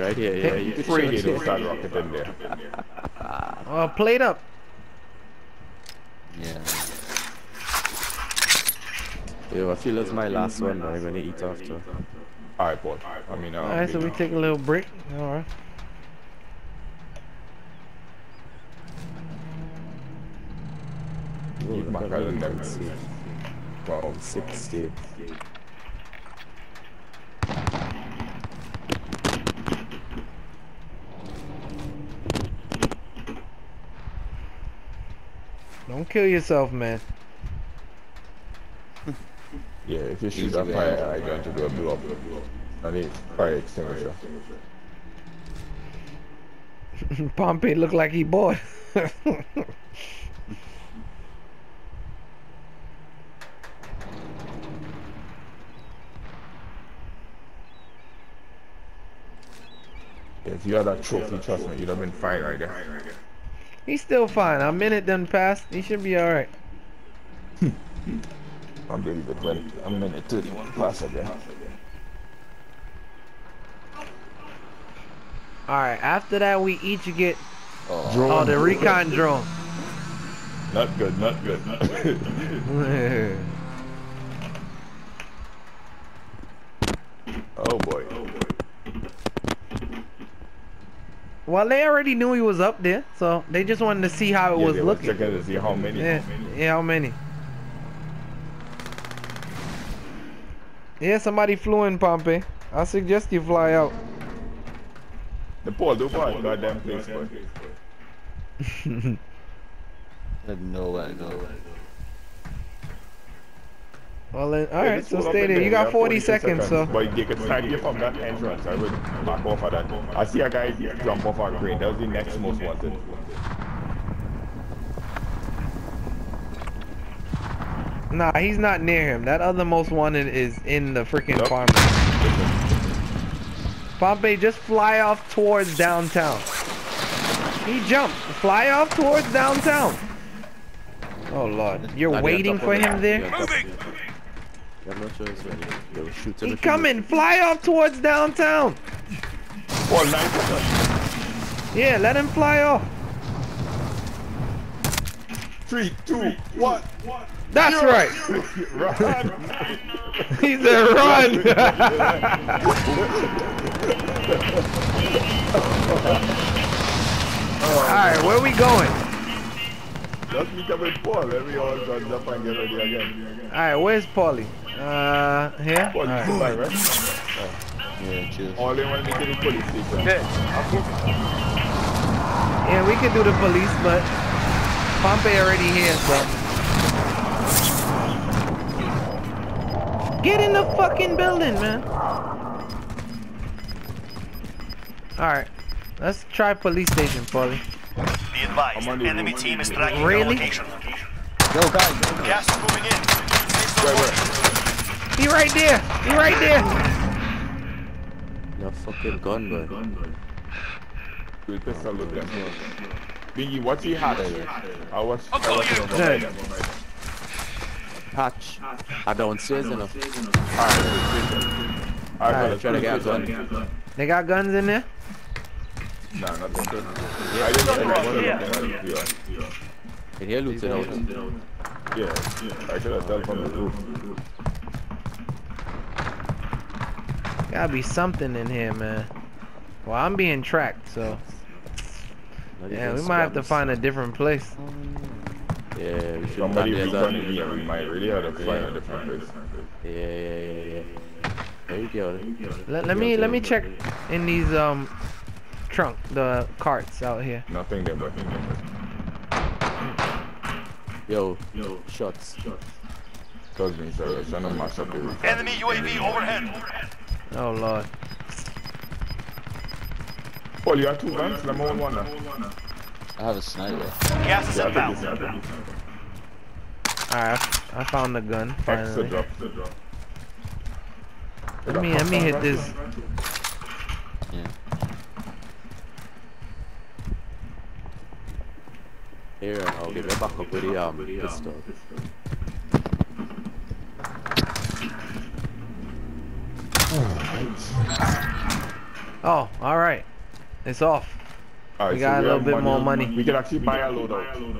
Right here, yeah. You can Free show to it. start rocket in there. Well, plate up. Yeah. Yo, I feel that's my last one, but I'm gonna eat after. Alright, boy. I mean, uh, Alright, so we take a little break. Alright. Oh, Eat look at mackerel me, them. let's see. Wow. 60. Kill yourself, man. Yeah, if you shoot Easy a way. fire, I'm going to do a blow up. I need fire extinguisher. Pompey look like he bored. If you had that trophy, trust me, you'd have been fine right there. He's still fine. A minute done passed. He should be alright. I'm believe it went a minute 31 pass again. Alright, after that we each get Drone. oh the recon drone. Not good, not good. Not good. oh boy. Well they already knew he was up there, so they just wanted to see how it Yeah, was they were looking. checking to see how many. Yeah, yeah, how many? Yeah, somebody flew in Pompey. I suggest you fly out. The Paul, do what? Goddamn place, boy. No, I know. Well then, alright, so stay there. You got 40 seconds, so. But they could start you from that entrance. I would back off of that. I see a guy jump off a crane. That was the next most wanted. Nah, he's not near him. That other most wanted is in the freaking Yup. farm. Pompey, just fly off towards downtown. He jumped. Fly off towards downtown. Oh lord, you're Not waiting for him there? Yeah, on top of it. Yeah, I'm not sure it's ready. Yo, shoot to He coming. Fly off towards downtown. Paul, 9%. Yeah, let him fly off. Three, two, one. That's right. Run. He said run. Alright, where are we going? Let's meet up with Paul. Let me all guns up and get ready again. Alright, where's Polly? Uh, here? Paul, Alright. you fine, right? Yeah, cheers. All they want to meet in the police station. Yeah, we can do the police, but Pompey already here, so. Get in the fucking building, man. Alright. Let's try police station, Polly. Be advised, I'm on the enemy team is tracking Really? your location. Yo, guys, yo, guys. Gas is moving in. Safe zone Where, located. He right there. He right there. No fucking gun, boy. We'll pistol look them. Bingy, what's he hat? I was. I call was you. over Hey. there. Patch. I downstairs enough. Alright, Alright, try to get a gun. gun. They got guns in there? Nah, nothing. I didn't get one of them. Yeah. Can you loot it out? Yeah, I should have told from the roof. Gotta be something in here, man. Well, I'm being tracked, so. Yeah, we might have to find a different place. Yeah, we should Somebody not reach there's a- me and we might really have to find a different place. Yeah, yeah, yeah, yeah. There you go. Let, let me let me check in these um trunk the carts out here. Nothing there, but Yo, shots. Trust me, sir. It's trying to mash up the. Enemy UAV overhead. Oh lord. Paul, you have two guns? Let me hold one now. I have a sniper. Gas is Yeah, I inbound. Alright, I I found the gun Extra finally. drop. Let me let me hit this. Yeah. Here, I'll give you back up with the um, pistol. Oh, all right. It's off. All right, We got a little bit more money. We can actually buy a loadout.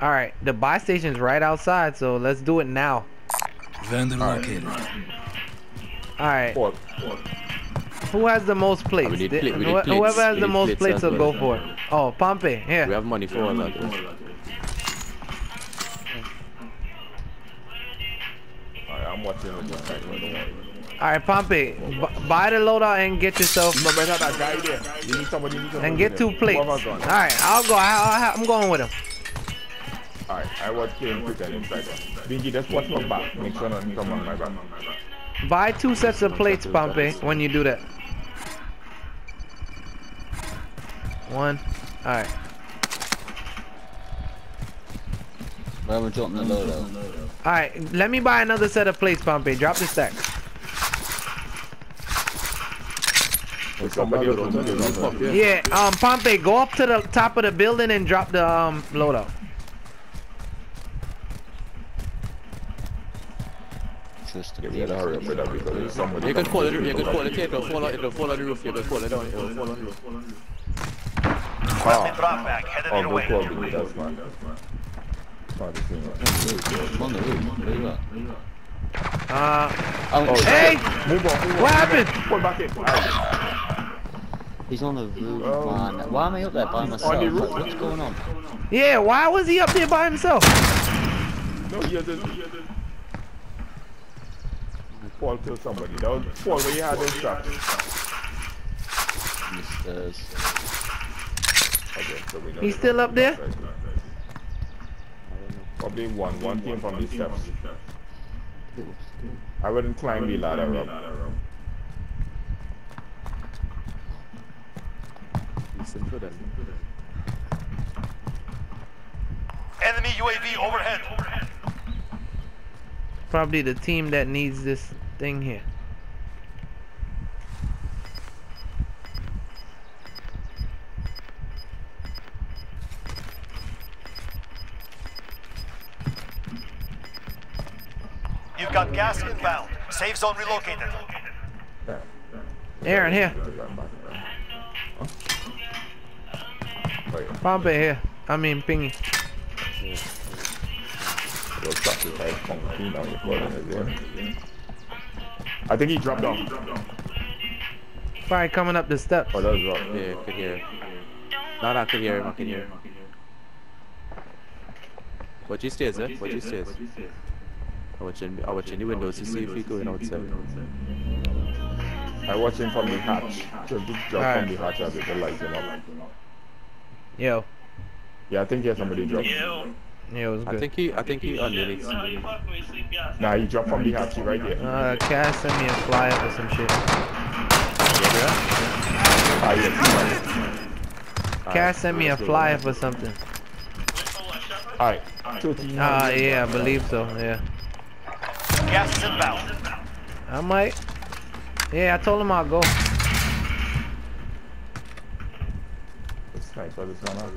All right. The buy station's right outside, so let's do it now. Vendor located. All right. Paul, Who has the most plates? we The- pla- we plates. Whoever has We the most plates plates as will go well. for it. Oh, Pompey, here. We have money for all that. all right, I'm watching it. Just like, don't worry. All right, Pompey, buy the loadout and get yourself Remember that, that guy there. You need somebody. You need somebody and get two plates. All Whoever's gone. right, I'll go. I, I, I'm going with him. All right, I watch Kane pretend inside there. Bingy, just watch my back. Make sure nothing come on my back. Buy two sets of plates, Pompey, when you do that. One. All right. Where we're dropping the loadout. All right. Let me buy another set of plates, Pompey. Drop the stack. If somebody else wants to do Roof up, it. Yeah. Yeah. Um, Pompey, go up to the top of the building and drop the um loadout. Trust Yeah, we gotta hurry up with that because there's somebody. You can coming call it. to You do can call it. it. It'll fall. on- It'll fall on the roof. You can call it down. It'll fall on the roof. Friendly drop bag headed Oh, your go way. That's fine. Fine, fine. On the roof. Where you at? Uh, Oh, hey, Move on, move on. What happened? Pull back in. All right. he's on the roof, Oh. man. Why am I up there by myself? On the roof. What's going on? yeah. Why was he up there by himself? No, he hasn't. Paul killed somebody. That was Paul where you had those traps. On the stairs. Okay, so we know He's the still up there? Probably one. One came from the steps. I wouldn't climb the ladder up. Listen them. Enemy UAV overhead. Probably the team that needs this thing here. You've got gas inbound. Safe zone relocated. Aaron here. Like funky now. You're calling it. I think he dropped down. Probably coming up the steps. Oh, that's right. Yeah, I can hear him. No, no, I can hear him. I can hear him. Watch his stairs, eh? Watch his stairs. I watch in, I watch in the windows to see if he's going outside. I watch him from the hatch. Just drop Alright. from the hatch as it will light him up. Yo. Yeah, I think he has somebody dropped. Yeah, it was good. I think he, I think he underneath. Nah, he dropped from the hatch right here. Uh, Cass sent me a flyer for some shit. Yeah, Ah, yes. Cass sent me a flyer for something. Alright. 13. Ah, yeah, I believe so. Yeah. Gas is inbound. I might. Yeah, I told him I'll go. Sniper, this one out.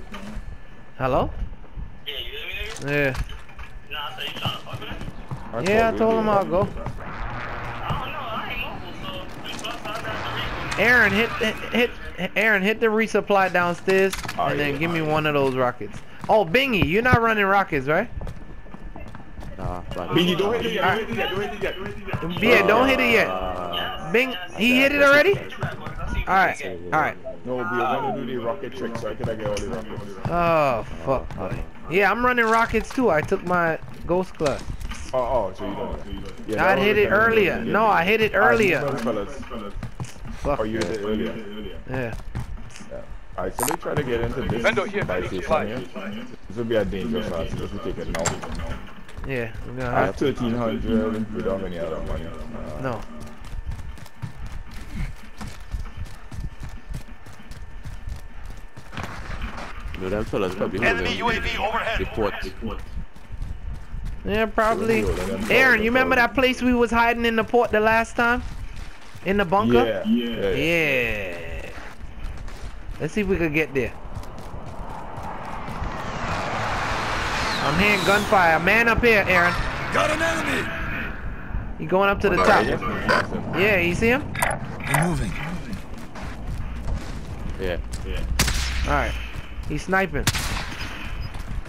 Hello? Yeah. I Yeah, I thought told we him did. I'll go. Aaron, hit, hit, hit, Aaron, hit the resupply downstairs, Oh, and then yeah. give me one of those rockets. Oh, Bingy, you're not running rockets, right? Nah, but Bingy, don't hit it yet, don't hit it yet, don't hit it yet, don't hit it yet. Yeah, don't hit it yet. Uh, Bing, he hit it already? Alright, alright. No, we are gonna do the rocket trick so I can get all the rockets. Oh, fuck, boy. Yeah, I'm running rockets too. I took my ghost class. Oh, oh, so you don't. Yeah, I hit it the- earlier. No, I hit it earlier. move on, fellas. Fuck. Oh, you hit it earlier. Yeah. Alright, so they try to get into this Vendor here, buy vendor station here. This will be a dangerous fast because we take it now. Yeah, we're gonna I have have 1300 without any other money. Uh, No. No, them fellas probably Enemy hold UAV them overhead. report. Yeah, probably. Aaron, you remember that place we was hiding in the port the last time? In the bunker? Yeah, yeah. Yeah. Let's see if we could get there. I'm hearing gunfire. Man up here, Aaron. Got an enemy! He going up to the top. Yeah, you see him? I'm moving. Yeah. Alright. He's sniping.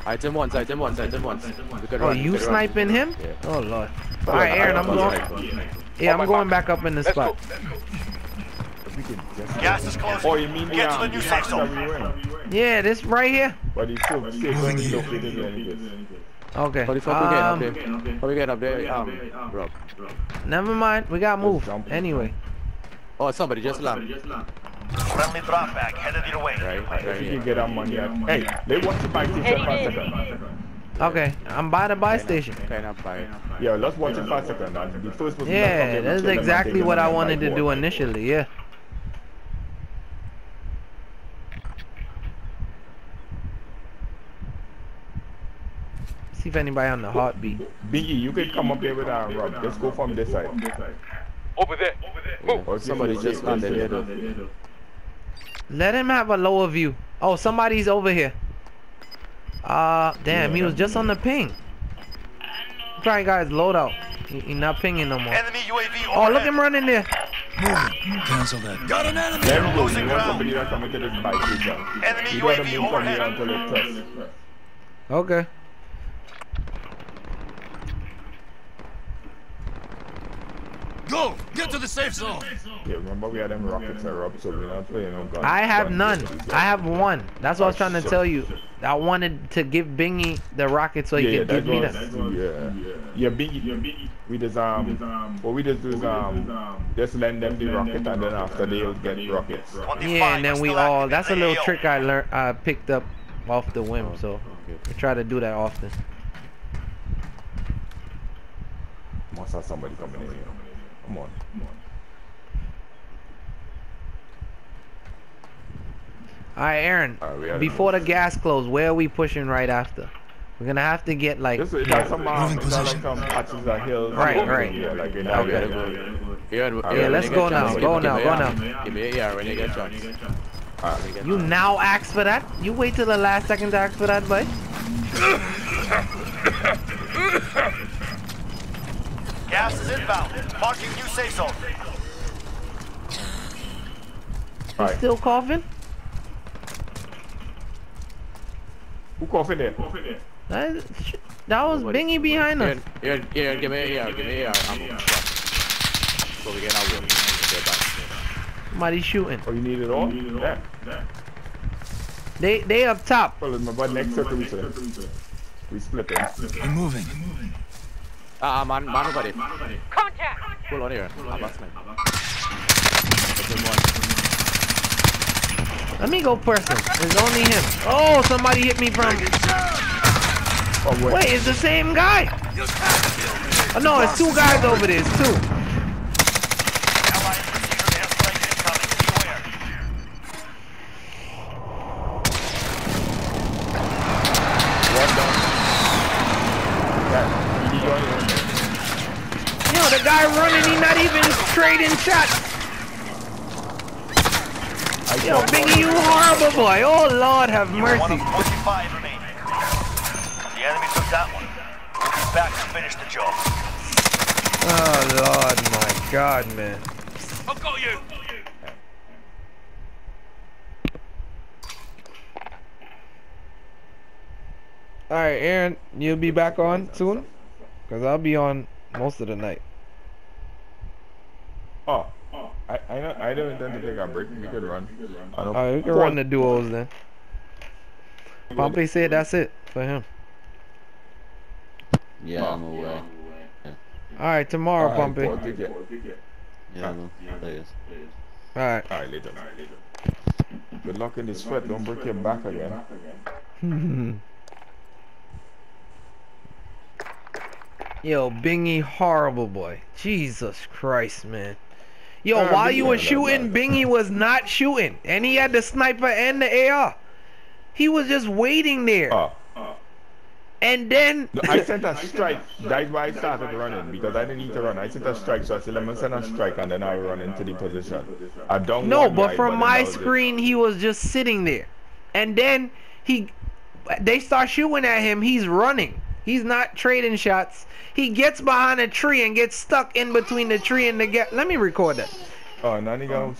Item once, item once, item once. We could Oh, run, we you could run. sniping him? Yeah. Oh lord. Alright, Aaron, I'm going. Yeah, I'm going back up in this spot. We can Gas is closing. Oh, you mean Get to um, the new safe zone. that we were in? Yeah, this right here. But it's still safe Moving only here. located in anyways. Okay. How the fuck we getting up Um, there? How we getting up there? Um, Rob. never mind. We got moved. jump. Anyway. Oh, somebody just landed. Friendly drop bag headed your way. Right, right, If you can get our money out. Hey, they want to buy tickets for a second. Okay. I'm by the buy station. Kind of by. Yeah, let's watch it for a second. The first person Yeah, that's kill them and exactly what I wanted to do initially. Yeah. See if anybody on the heartbeat. Biggie, you can come up here with our Rob. Let's go from this side. Over there. Or if you Somebody just safe, landed stay here there. though. Let him have a lower view. Oh, somebody's over here. Uh, damn, he was just on the ping. Probably got his loadout. He, he not pinging no more. Enemy UAV Oh, look him running there. Cancel that. Got an enemy. There we go. Losing We want ground. somebody that come into this bike station. Enemy We gotta UAV move from here overhead. until it touch. Okay. Go. Get to the safe zone. Yeah, remember we had them rockets that Rob, so we're not playing no guns. I have guns none. with I have one. That's what I was trying to shit. tell you. I wanted to give Bingy the rocket so he yeah, could that give me goes, them. yeah, yeah, Bingy. we just um, what we just do is um, just lend them the rocket and then after they'll get rockets. Yeah, and then we all. That's a little trick I learned. I picked up off the whim. So Okay. I try to do that often. Must have somebody coming in here. Come on. Come on. All right, Aaron. Alright, Before the gas close, where are we pushing right after? We're gonna have to get like. This is that's some um, Moving it's like position. some patches of hills. Right, right. here, like in Now that we gotta area. Yeah, let's go now, go now, go now. Give me a AR when you get chance. Alright. When you get You chance. now ask for that? You wait till the last second to ask for that, boy. Gas is inbound. Marking new safe zone. Alright. Still coughing? Who coughing there? That, that was Bingy behind us. Here, here, here, give me a AR, give me a AR. Ammo. So we get our will. Get back. Somebody shooting. Oh, you need it all? Yeah. They they up top. Well, remember next circle we split. We split it. We're moving. Ah, man, man over there. Contact. Pull on here. Ah, that's mine. That's the one. Let me go person. It's only him. Oh, somebody hit me from. Oh, wait. Wait, it's the same guy. Oh, no, it's two guys over there. It's two. Allied precision airstrike incoming. Beware. One down. Yeah. You join it. Yo, the guy running, he not in shots. I Yo, Bingy, you horrible boy. Oh, Lord, have You are one mercy. of 25 remaining. The enemy took that one. We'll be back to finish the job. Oh, Lord, my God, man. I've got you. All right, Aaron, you'll be back on soon? Because I'll be on most of the night. Oh, I I don't I don't intend to take a break. We could run. I don't- All right, we can run the duos then. Pompey said that's it for him. Yeah, I'm away. All right, tomorrow, Alright, Pompey. Paul, All take care. Yeah, man. Later. right. Alright, later. Good luck in this sweat. Don't break your back again. Yo, Bingy, horrible boy. Jesus Christ, man. Yo, Uh, while you were shooting. Bingy was not shooting. And he had the sniper and the AR. He was just waiting there. Oh. And then... No, I sent a strike. That's why I started running because I didn't need to run. I sent a strike, so I said, let me send a strike and then I'll run into the position. I don't know. No, but right, from then my that was screen, he was just sitting there. And then he, they start shooting at him. He's running. He's not trading shots. He gets behind a tree and gets stuck in between the tree and the get. Let me record that. Oh, now